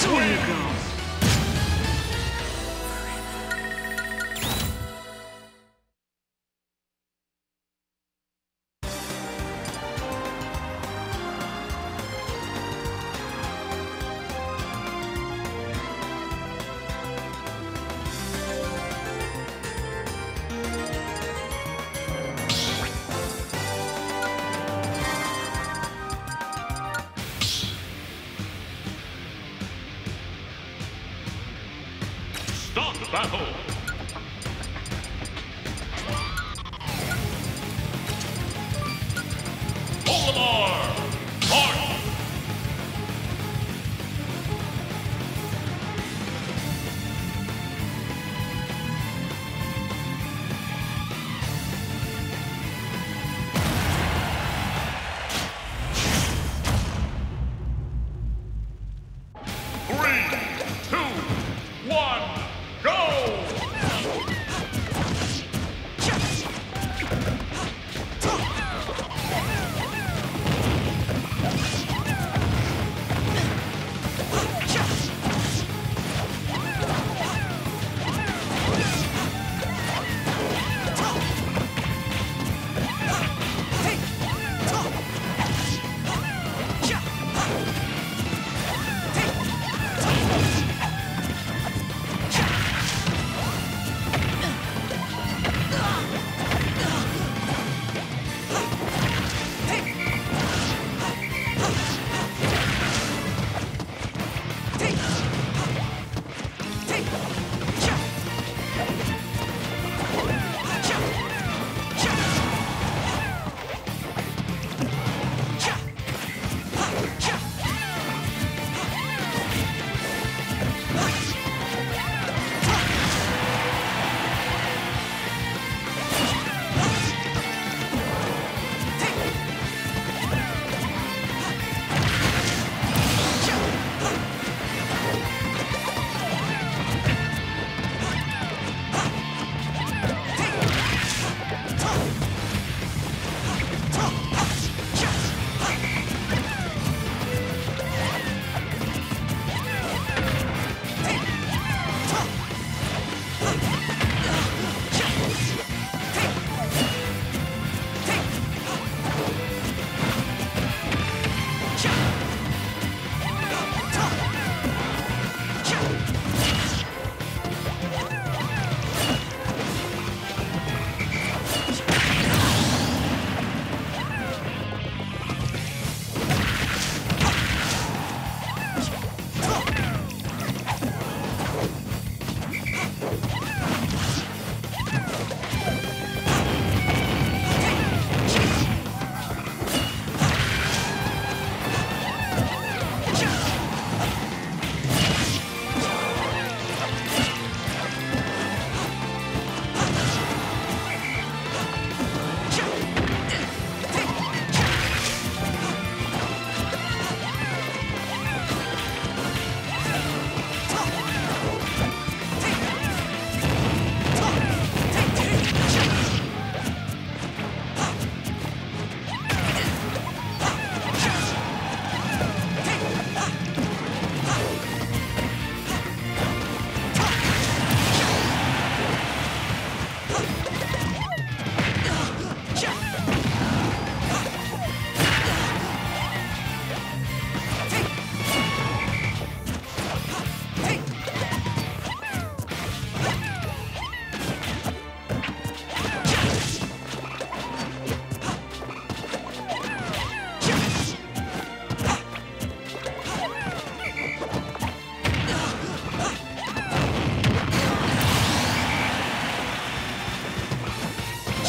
是我 battle! Olimar! March! Three,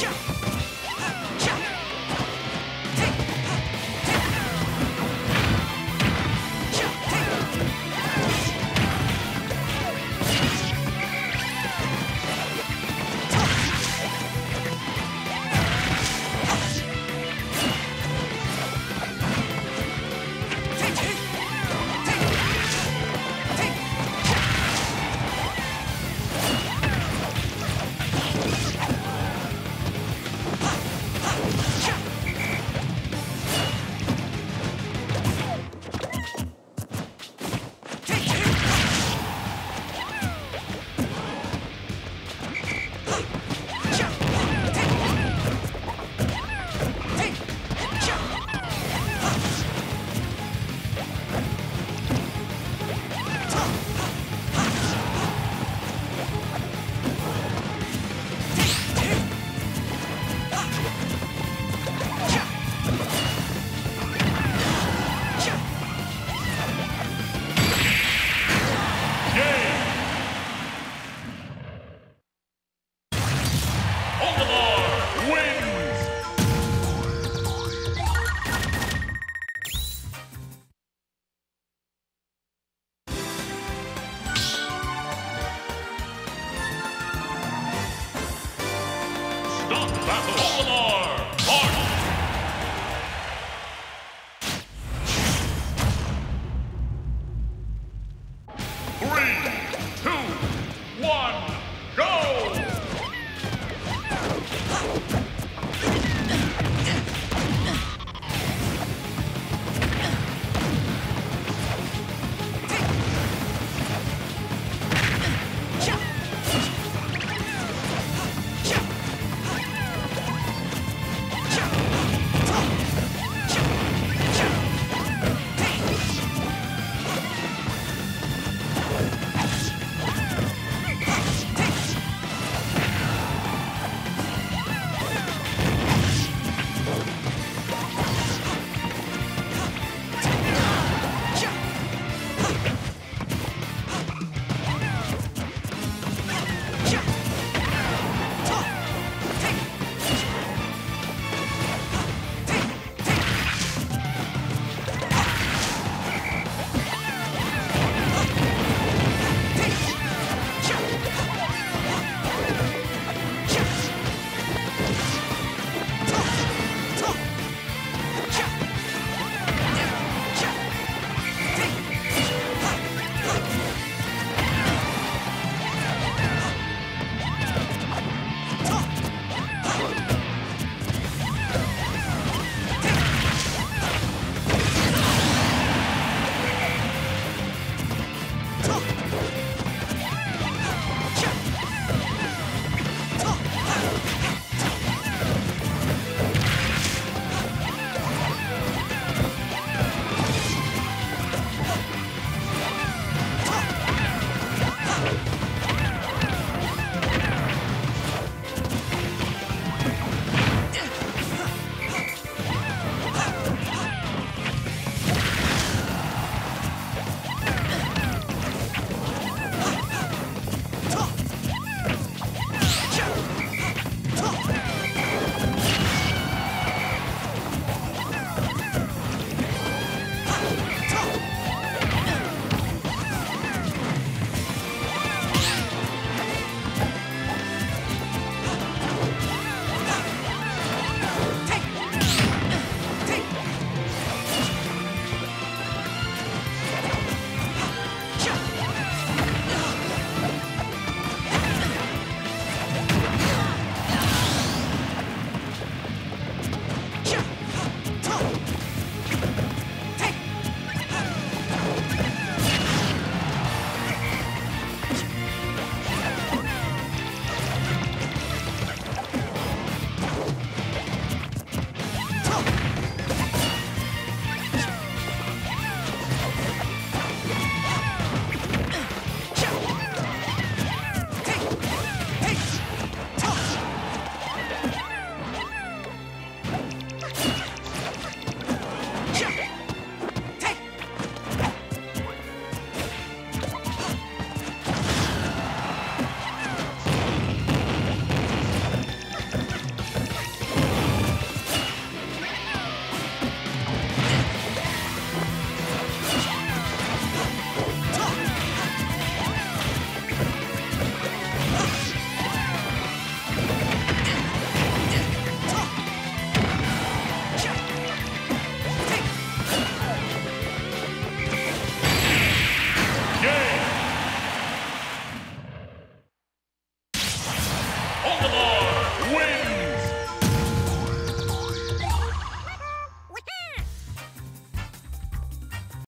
Yeah.